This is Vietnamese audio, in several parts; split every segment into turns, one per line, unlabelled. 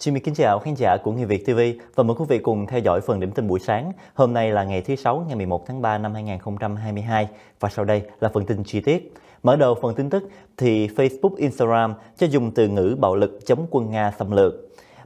Xin kính chào khán giả của Người Việt TV và mời quý vị cùng theo dõi phần điểm tin buổi sáng. Hôm nay là ngày thứ Sáu, ngày 11 tháng 3 năm 2022 và sau đây là phần tin chi tiết. Mở đầu phần tin tức thì Facebook, Instagram cho dùng từ ngữ bạo lực chống quân Nga xâm lược.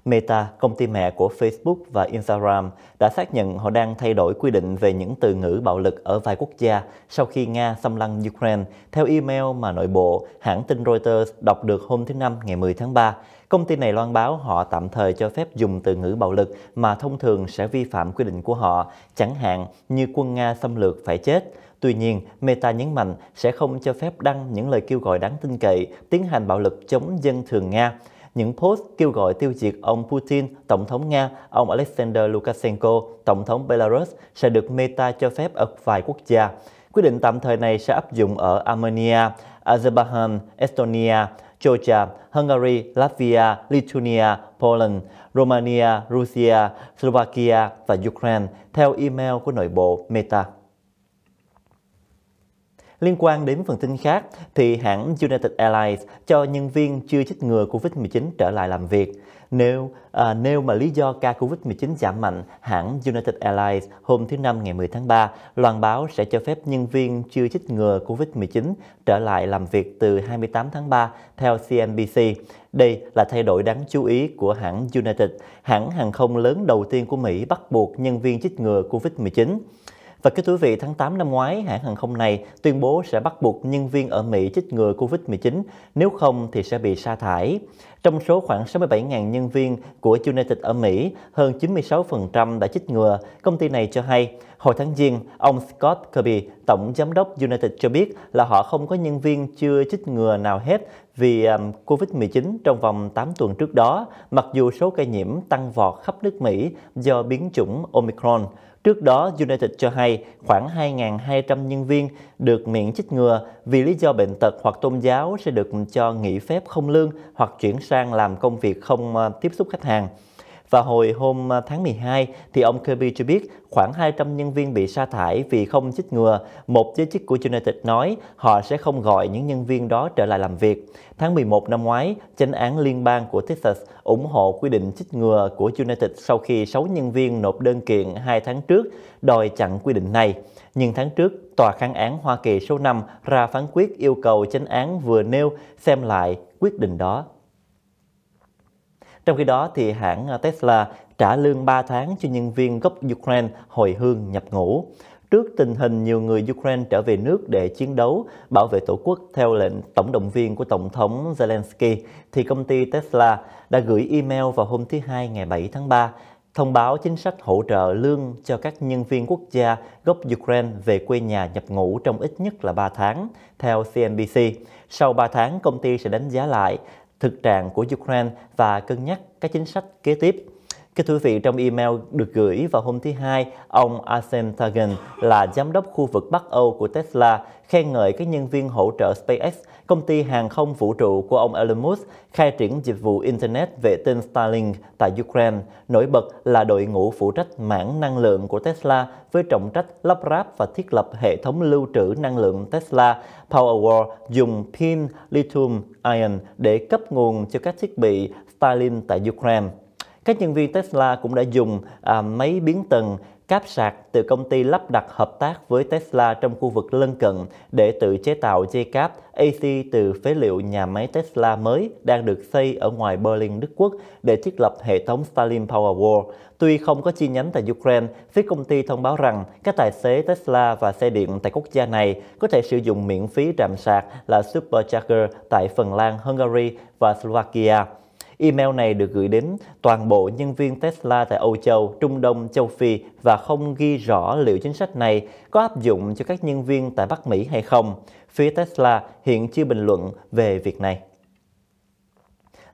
Meta, công ty mẹ của Facebook và Instagram, đã xác nhận họ đang thay đổi quy định về những từ ngữ bạo lực ở vài quốc gia sau khi Nga xâm lăng Ukraine, theo email mà nội bộ hãng tin Reuters đọc được hôm thứ Năm ngày 10 tháng 3. Công ty này loan báo họ tạm thời cho phép dùng từ ngữ bạo lực mà thông thường sẽ vi phạm quy định của họ, chẳng hạn như quân Nga xâm lược phải chết. Tuy nhiên, Meta nhấn mạnh sẽ không cho phép đăng những lời kêu gọi đáng tin cậy tiến hành bạo lực chống dân thường Nga những post kêu gọi tiêu diệt ông Putin, Tổng thống Nga, ông Alexander Lukashenko, Tổng thống Belarus sẽ được Meta cho phép ở vài quốc gia. Quyết định tạm thời này sẽ áp dụng ở Armenia, Azerbaijan, Estonia, Georgia, Hungary, Latvia, Lithuania, Poland, Romania, Russia, Slovakia và Ukraine theo email của nội bộ Meta. Liên quan đến phần tin khác, thì hãng United Airlines cho nhân viên chưa chích ngừa COVID-19 trở lại làm việc. Nếu à, nếu mà lý do ca COVID-19 giảm mạnh, hãng United Airlines hôm thứ Năm ngày 10 tháng 3 loan báo sẽ cho phép nhân viên chưa chích ngừa COVID-19 trở lại làm việc từ 28 tháng 3 theo CNBC. Đây là thay đổi đáng chú ý của hãng United, hãng hàng không lớn đầu tiên của Mỹ bắt buộc nhân viên chích ngừa COVID-19. Và kính thưa quý vị, tháng 8 năm ngoái, hãng hàng không này tuyên bố sẽ bắt buộc nhân viên ở Mỹ chích ngừa COVID-19, nếu không thì sẽ bị sa thải. Trong số khoảng 67.000 nhân viên của United ở Mỹ, hơn 96% đã chích ngừa. Công ty này cho hay, hồi tháng Giêng, ông Scott Kirby, tổng giám đốc United cho biết là họ không có nhân viên chưa chích ngừa nào hết vì um, COVID-19 trong vòng 8 tuần trước đó, mặc dù số ca nhiễm tăng vọt khắp nước Mỹ do biến chủng Omicron. Trước đó, United cho hay khoảng 2.200 nhân viên được miễn chích ngừa vì lý do bệnh tật hoặc tôn giáo sẽ được cho nghỉ phép không lương hoặc chuyển sang làm công việc không ờ, tiếp xúc khách hàng. Và hồi hôm à, tháng 12 thì ông Kirby cho biết khoảng 200 nhân viên bị sa thải vì không chích ngừa. Một giới chức của United nói họ sẽ không gọi những nhân viên đó trở lại làm việc. Tháng 11 năm ngoái, chánh án liên bang của Texas ủng hộ quy định chích ngừa của United sau khi 6 nhân viên nộp đơn kiện 2 tháng trước đòi chặn quy định này. Nhưng tháng trước, Tòa kháng án Hoa Kỳ số 5 ra phán quyết yêu cầu chánh án vừa nêu xem lại quyết định đó. Trong khi đó, thì hãng ờ, Tesla trả lương 3 tháng cho nhân viên gốc Ukraine hồi hương nhập ngũ. Trước tình hình nhiều người Ukraine trở về nước để chiến đấu, bảo vệ tổ quốc theo lệnh tổng động viên của Tổng thống Zelensky, thì công ty Tesla đã gửi email vào hôm thứ Hai ngày 7 tháng 3 thông báo chính sách hỗ trợ lương cho các nhân viên quốc gia gốc Ukraine về quê nhà nhập ngũ trong ít nhất là 3 tháng, theo CNBC. Sau 3 tháng, công ty sẽ đánh giá lại thực trạng của Ukraine và cân nhắc các chính sách kế tiếp. Kính thưa quý vị, trong email được gửi vào hôm thứ Hai, ông Arsen Tagan là giám đốc khu vực Bắc Âu của Tesla khen ngợi các nhân viên hỗ trợ SpaceX, công ty hàng không vũ trụ của ông Elon Musk, khai triển dịch vụ Internet vệ tinh Starlink tại Ukraine. Nổi bật là đội ngũ phụ trách mảng năng lượng của Tesla với trọng trách lắp ráp và thiết lập hệ thống lưu trữ năng lượng Tesla Powerwall dùng pin lithium ion để cấp nguồn cho các thiết bị Starlink tại Ukraine. Các nhân viên Tesla cũng đã dùng à, máy biến tầng cáp sạc từ công ty lắp đặt hợp tác với Tesla trong khu vực lân cận để tự chế tạo dây cáp AC từ phế liệu nhà máy Tesla mới đang được xây ở ngoài Berlin, Đức Quốc để thiết lập hệ thống Starlink Powerwall. Tuy không có chi nhánh tại Ukraine, phía công ty thông báo rằng các tài xế Tesla và xe điện tại quốc gia này có thể sử dụng miễn phí trạm sạc là Supercharger tại Phần Lan, Hungary và Slovakia. Email này được gửi đến toàn bộ nhân viên Tesla tại Âu Châu, Trung Đông, Châu Phi và không ghi rõ liệu chính sách này có áp dụng cho các nhân viên tại Bắc Mỹ hay không. Phía Tesla hiện chưa bình luận về việc này.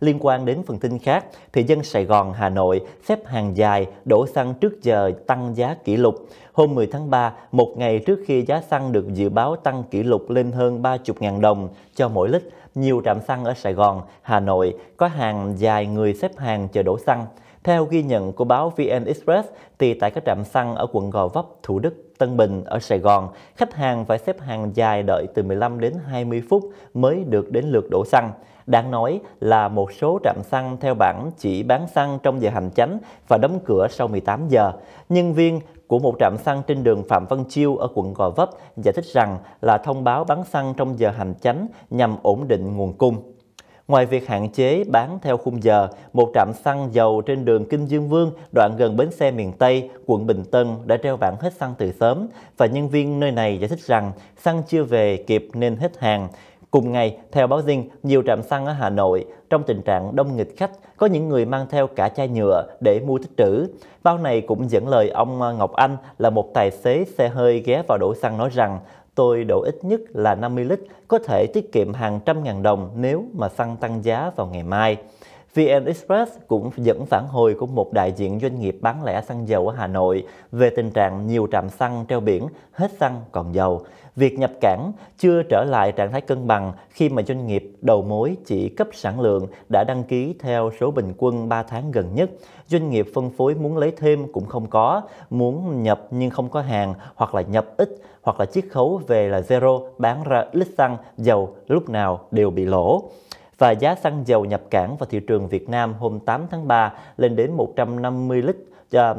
Liên quan đến phần tin khác, thì dân Sài Gòn, Hà Nội xếp hàng dài đổ xăng trước giờ tăng giá kỷ lục. Hôm 10 tháng 3, một ngày trước khi giá xăng được dự báo tăng kỷ lục lên hơn 30.000 đồng cho mỗi lít, nhiều trạm xăng ở Sài Gòn, Hà Nội có hàng dài người xếp hàng chờ đổ xăng. Theo ghi nhận của báo VN Express, thì tại các trạm xăng ở quận Gò Vấp, Thủ Đức, Tân Bình ở Sài Gòn, khách hàng phải xếp hàng dài đợi từ 15 đến 20 phút mới được đến lượt đổ xăng. Đáng nói là một số trạm xăng theo bản chỉ bán xăng trong giờ hành chánh và đóng cửa sau 18 giờ. Nhân viên của một trạm xăng trên đường Phạm Văn Chiêu ở quận Gò Vấp giải thích rằng là thông báo bán xăng trong giờ hành chánh nhằm ổn định nguồn cung. Ngoài việc hạn chế bán theo khung giờ, một trạm xăng dầu trên đường Kinh Dương Vương, đoạn gần bến xe miền Tây, quận Bình Tân đã treo bảng hết xăng từ sớm và nhân viên nơi này giải thích rằng xăng chưa về kịp nên hết hàng. Cùng ngày, theo báo Dinh, nhiều trạm xăng ở Hà Nội trong tình trạng đông nghịch khách, có những người mang theo cả chai nhựa để mua tích trữ. Bao này cũng dẫn lời ông Ngọc Anh là một tài xế xe hơi ghé vào đổ xăng nói rằng tôi đổ ít nhất là 50 lít, có thể tiết kiệm hàng trăm ngàn đồng nếu mà xăng tăng giá vào ngày mai. VN Express cũng dẫn phản hồi của một đại diện doanh nghiệp bán lẻ xăng dầu ở Hà Nội về tình trạng nhiều trạm xăng treo biển hết xăng còn dầu. Việc nhập cảng chưa trở lại trạng thái cân bằng khi mà doanh nghiệp đầu mối chỉ cấp sản lượng đã đăng ký theo số bình quân 3 tháng gần nhất. Doanh nghiệp phân phối muốn lấy thêm cũng không có, muốn nhập nhưng không có hàng hoặc là nhập ít hoặc là chiết khấu về là zero bán ra lít xăng dầu lúc nào đều bị lỗ và giá xăng dầu nhập cảng vào thị trường Việt Nam hôm 8 tháng 3 lên đến 150 lít à,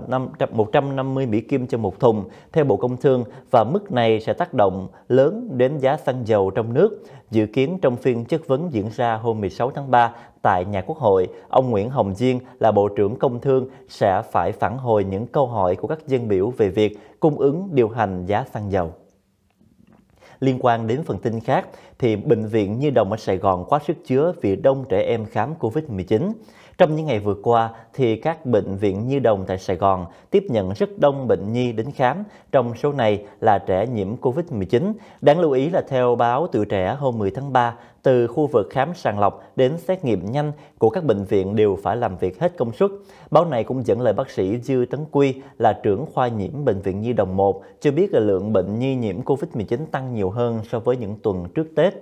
150 Mỹ Kim cho một thùng theo Bộ Công Thương và mức này sẽ tác động lớn đến giá xăng dầu trong nước. Dự kiến trong phiên chất vấn diễn ra hôm 16 tháng 3 tại nhà Quốc hội, ông Nguyễn Hồng Diên là Bộ trưởng Công Thương sẽ phải phản hồi những câu hỏi của các dân biểu về việc cung ứng điều hành giá xăng dầu. Liên quan đến phần tin khác, thì Bệnh viện Nhi Đồng ở Sài Gòn quá sức chứa vì đông trẻ em khám COVID-19. Trong những ngày vừa qua, thì các bệnh viện nhi đồng tại Sài Gòn tiếp nhận rất đông bệnh nhi đến khám, trong số này là trẻ nhiễm COVID-19. Đáng lưu ý là theo báo Tuổi Trẻ hôm 10 tháng 3, từ khu vực khám sàng lọc đến xét nghiệm nhanh của các bệnh viện đều phải làm việc hết công suất. Báo này cũng dẫn lời bác sĩ Dư Tấn Quy là trưởng khoa nhiễm Bệnh viện Nhi Đồng 1 cho biết là lượng bệnh nhi nhiễm COVID-19 tăng nhiều hơn so với những tuần trước Tết,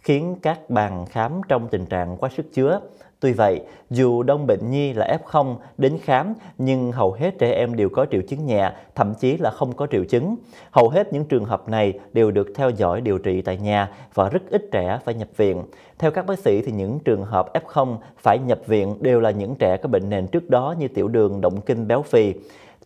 khiến các bàn khám trong tình trạng quá sức chứa. Tuy vậy, dù đông bệnh nhi là F0 đến khám nhưng hầu hết trẻ em đều có triệu chứng nhẹ, thậm chí là không có triệu chứng. Hầu hết những trường hợp này đều được theo dõi điều trị tại nhà và rất ít trẻ phải nhập viện. Theo các bác sĩ thì những trường hợp F0 phải nhập viện đều là những trẻ có bệnh nền trước đó như tiểu đường, động kinh, béo phì.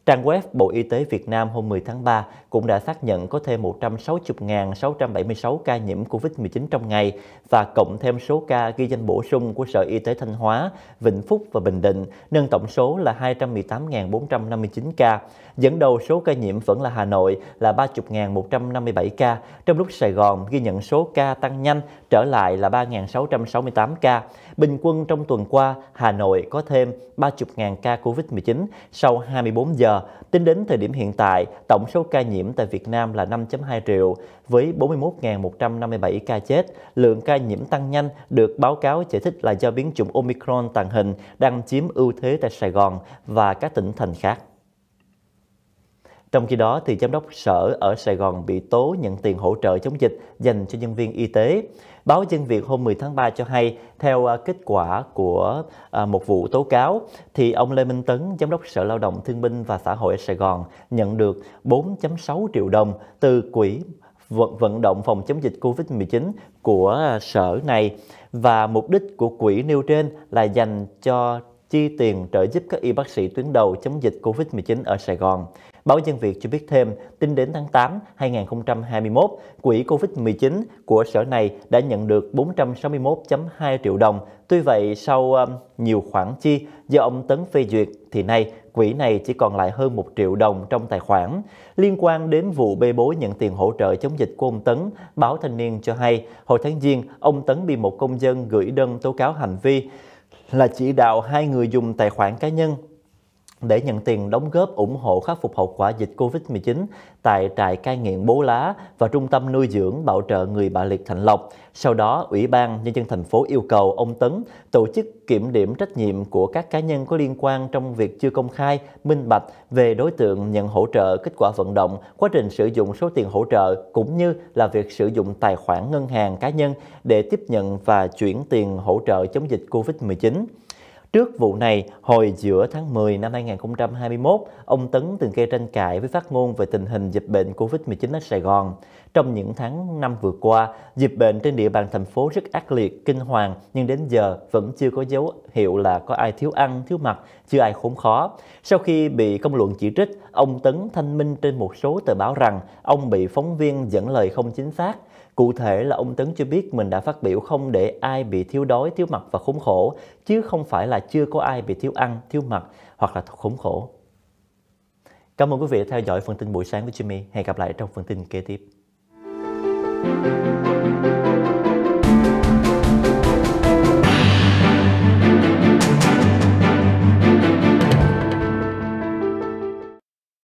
Trang web Bộ Y tế Việt Nam hôm 10 tháng 3 cũng đã xác nhận có thêm 160.676 ca nhiễm COVID-19 trong ngày và cộng thêm số ca ghi danh bổ sung của Sở Y tế Thanh Hóa, Vĩnh Phúc và Bình Định, nâng tổng số là 218.459 ca. Dẫn đầu số ca nhiễm vẫn là Hà Nội là 30.157 ca, trong lúc Sài Gòn ghi nhận số ca tăng nhanh trở lại là 3.668 ca. Bình quân trong tuần qua, Hà Nội có thêm 30.000 ca COVID-19 sau 24 giờ. Tính đến thời điểm hiện tại, tổng số ca nhiễm tại Việt Nam là 5.2 triệu với 41.157 ca chết. Lượng ca nhiễm tăng nhanh được báo cáo giải thích là do biến chủng Omicron tàng hình đang chiếm ưu thế tại Sài Gòn và các tỉnh thành khác. Trong khi đó, thì giám đốc sở ở Sài Gòn bị tố nhận tiền hỗ trợ chống dịch dành cho nhân viên y tế. Báo Dân Việt hôm 10 tháng 3 cho hay, theo à, kết quả của à, một vụ tố cáo, thì ông Lê Minh Tấn, Giám đốc Sở Lao động Thương binh và Xã hội Sài Gòn, nhận được 4.6 triệu đồng từ quỹ vận động phòng chống dịch COVID-19 của sở này và mục đích của quỹ nêu trên là dành cho chi tiền trợ giúp các y bác sĩ tuyến đầu chống dịch COVID-19 ở Sài Gòn. Báo Dân Việt cho biết thêm, tính đến tháng 8 2021, quỹ COVID-19 của sở này đã nhận được 461.2 triệu đồng. Tuy vậy, sau um, nhiều khoản chi do ông Tấn phê duyệt, thì nay quỹ này chỉ còn lại hơn 1 triệu đồng trong tài khoản. Liên quan đến vụ bê bối nhận tiền hỗ trợ chống dịch của ông Tấn, báo Thanh niên cho hay, hồi tháng Giêng, ông Tấn bị một công dân gửi đơn tố cáo hành vi là chỉ đạo hai người dùng tài khoản cá nhân để nhận tiền đóng góp ủng hộ khắc phục hậu quả dịch Covid-19 tại trại cai nghiện Bố Lá và trung tâm nuôi dưỡng bảo trợ người bạ liệt Thạnh Lộc. Sau đó, Ủy ban Nhân dân thành phố yêu cầu ông Tấn tổ chức kiểm điểm trách nhiệm của các cá nhân có liên quan trong việc chưa công khai, minh bạch về đối tượng nhận hỗ trợ kết quả vận động, quá trình sử dụng số tiền hỗ trợ cũng như là việc sử dụng tài khoản ngân hàng cá nhân để tiếp nhận và chuyển tiền hỗ trợ chống dịch Covid-19. Trước vụ này, hồi giữa tháng 10 năm 2021, ông Tấn từng gây tranh cãi với phát ngôn về tình hình dịch bệnh COVID-19 ở Sài Gòn. Trong những tháng năm vừa qua, dịch bệnh trên địa bàn thành phố rất ác liệt, kinh hoàng, nhưng đến giờ vẫn chưa có dấu hiệu là có ai thiếu ăn, thiếu mặc, chưa ai khốn khó. Sau khi bị công luận chỉ trích, ông Tấn thanh minh trên một số tờ báo rằng ông bị phóng viên dẫn lời không chính xác. Cụ thể là ông Tấn cho biết mình đã phát biểu không để ai bị thiếu đói, thiếu mặc và khốn khổ, chứ không phải là chưa có ai bị thiếu ăn, thiếu mặc hoặc là khốn khổ. Cảm ơn quý vị đã theo dõi phần tin buổi sáng của Jimmy. Hẹn gặp lại trong phần tin kế tiếp.